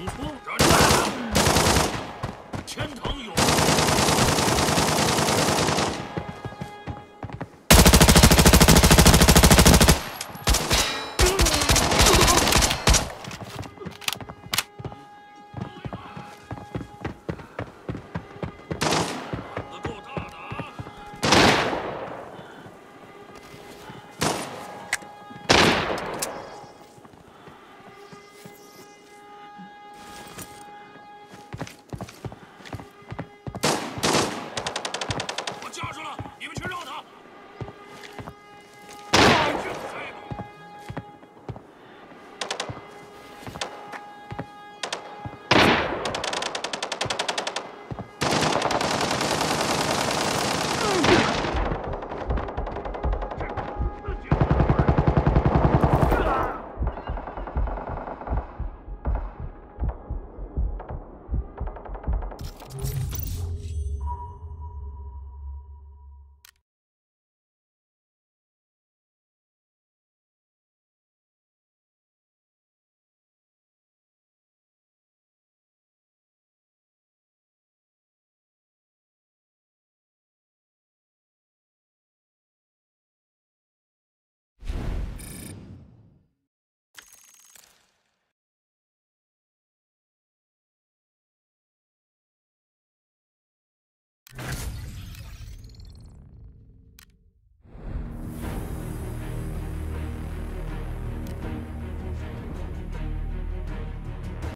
冲锋